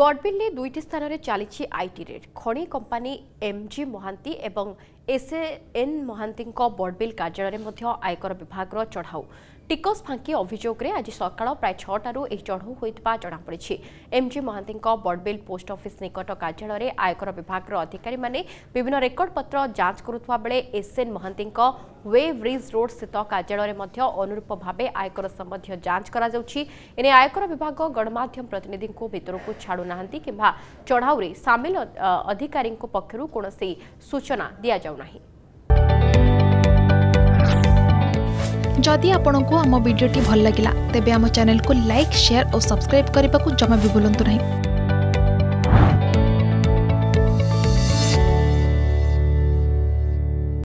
বরবিলে দুইটি স্থানরে চালিছি আইটি রেড খনি কোম্পানি এমজি মহান্তি এবং এসএএন মহান্তিଙ୍କ বরবিল কার্যালয়ে মধ্য আয়কর বিভাগর চঢ়াও ଟିକସ ଫାଙ୍କି ଅଭିଯୋଗରେ ଆଜି ସକାଳ ପ୍ରାୟ ଛଅଟାରୁ ଏହି ଚଢ଼ଉ ହୋଇଥିବା ଜଣାପଡ଼ିଛି ଏମ୍ଜି ମହାନ୍ତିଙ୍କ ବଡ଼ବିଲ୍ ପୋଷ୍ଟ ଅଫିସ୍ ନିକଟ କାର୍ଯ୍ୟାଳୟରେ ଆୟକର ବିଭାଗର ଅଧିକାରୀମାନେ ବିଭିନ୍ନ ରେକର୍ଡପତ୍ର ଯାଞ୍ଚ କରୁଥିବା ବେଳେ ଏସ୍ଏନ୍ ମହାନ୍ତିଙ୍କ ୱେ ବ୍ରିଜ୍ ରୋଡ୍ ସ୍ଥିତ କାର୍ଯ୍ୟାଳୟରେ ମଧ୍ୟ ଅନୁରୂପ ଭାବେ ଆୟକର ସମ୍ବନ୍ଧୀୟ ଯାଞ୍ଚ କରାଯାଉଛି ଏନେଇ ଆୟକର ବିଭାଗ ଗଣମାଧ୍ୟମ ପ୍ରତିନିଧିଙ୍କୁ ଭିତରକୁ ଛାଡ଼ୁ छाड़ना कि चढ़ाऊ में सामिल अधिकारी पक्ष कौन सूचना दि जाऊना जदि आपण आम भिडी भल लगा तेब चेल को लाइक सेयार और सब्सक्राइब करने को जमा भी बुलां नहीं